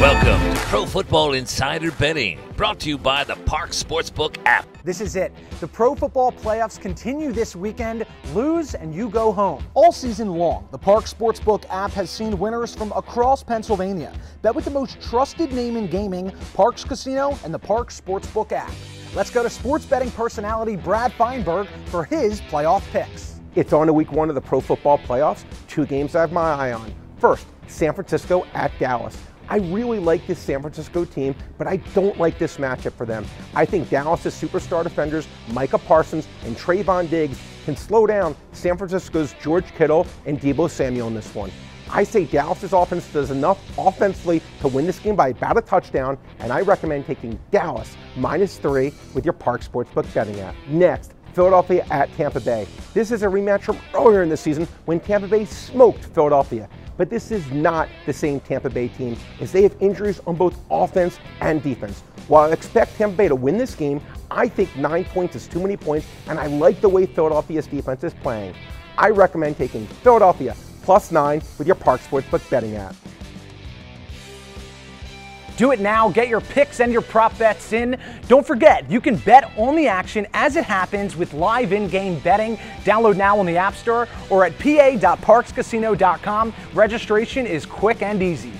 Welcome to Pro Football Insider Betting, brought to you by the Parx Sportsbook app. This is it. The pro football playoffs continue this weekend. Lose and you go home. All season long, the Parx Sportsbook app has seen winners from across Pennsylvania. Bet with the most trusted name in gaming, Parx Casino and the Parx Sportsbook app. Let's go to sports betting personality Brad Feinberg for his playoff picks. It's on to week one of the pro football playoffs. Two games I have my eye on. First, San Francisco at Dallas. I really like this San Francisco team, but I don't like this matchup for them. I think Dallas's superstar defenders, Micah Parsons and Trevon Diggs, can slow down San Francisco's George Kittle and Deebo Samuel in this one. I say Dallas's offense does enough offensively to win this game by about a touchdown, and I recommend taking Dallas minus three with your Parx Sportsbook betting app. Next, Philadelphia at Tampa Bay. This is a rematch from earlier in the season when Tampa Bay smoked Philadelphia. But this is not the same Tampa Bay team as they have injuries on both offense and defense. While I expect Tampa Bay to win this game, I think nine points is too many points, and I like the way Philadelphia's defense is playing. I recommend taking Philadelphia plus nine with your Parx Sportsbook betting app. Do it now. Get your picks and your prop bets in. Don't forget, you can bet on the action as it happens with live in game betting. Download now on the App Store or at pa.parxcasino.com. Registration is quick and easy.